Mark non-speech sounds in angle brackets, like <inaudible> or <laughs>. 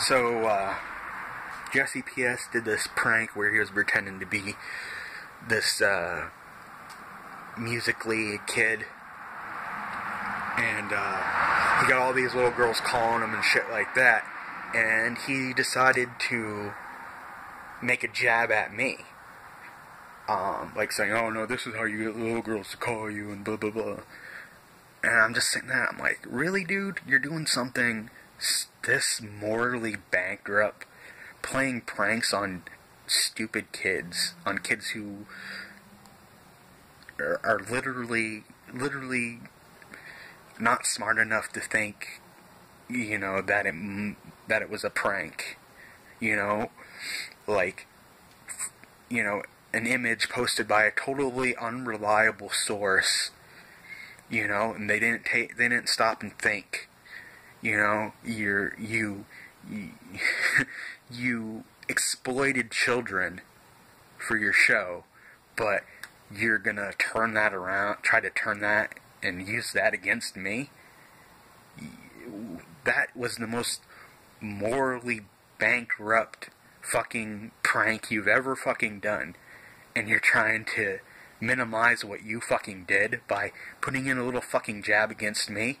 So, uh, Jesse P.S. did this prank where he was pretending to be this, uh, Musical.ly kid. And, uh, he got all these little girls calling him and shit like that. And he decided to make a jab at me. Um, like saying, oh no, this is how you get little girls to call you and blah blah blah. And I'm just sitting there, I'm like, really, dude? You're doing something this morally bankrupt, playing pranks on stupid kids, on kids who are, are literally, literally not smart enough to think, you know, that it that it was a prank. You know, like, you know, an image posted by a totally unreliable source. You know, and they didn't take, they didn't stop and think you know, you're you you, <laughs> you exploited children for your show, but you're gonna turn that around, try to turn that and use that against me. That was the most morally bankrupt fucking prank you've ever fucking done. And you're trying to minimize what you fucking did by putting in a little fucking jab against me.